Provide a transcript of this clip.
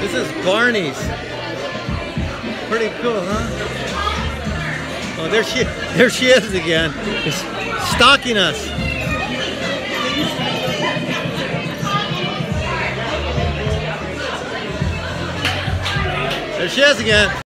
this is Barney's. Pretty cool, huh? Oh, there she, there she is again. It's stalking us. There she is again.